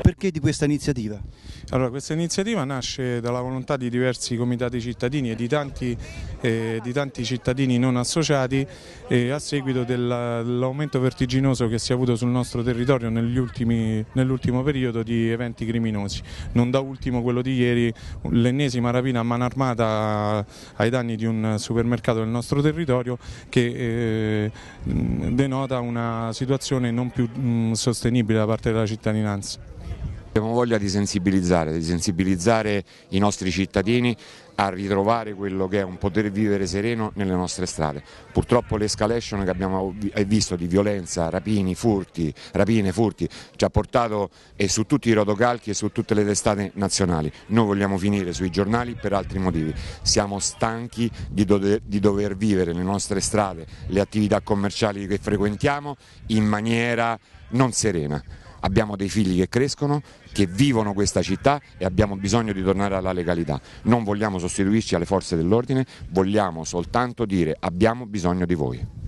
perché di questa iniziativa? Allora, questa iniziativa nasce dalla volontà di diversi comitati cittadini e di tanti, eh, di tanti cittadini non associati eh, a seguito dell'aumento vertiginoso che si è avuto sul nostro territorio nell'ultimo periodo di eventi criminosi. Non da ultimo quello di ieri, l'ennesima rapina a mano armata ai danni di un supermercato del nostro territorio che eh, denota una situazione non più mh, sostenibile da parte della cittadinanza. Abbiamo voglia di sensibilizzare, di sensibilizzare i nostri cittadini a ritrovare quello che è un poter vivere sereno nelle nostre strade. Purtroppo l'escalation che abbiamo visto di violenza, rapini, furti, rapine, furti, ci ha portato su tutti i rotocalchi e su tutte le testate nazionali. Noi vogliamo finire sui giornali per altri motivi. Siamo stanchi di dover, di dover vivere le nostre strade, le attività commerciali che frequentiamo in maniera non serena abbiamo dei figli che crescono, che vivono questa città e abbiamo bisogno di tornare alla legalità. Non vogliamo sostituirci alle forze dell'ordine, vogliamo soltanto dire abbiamo bisogno di voi.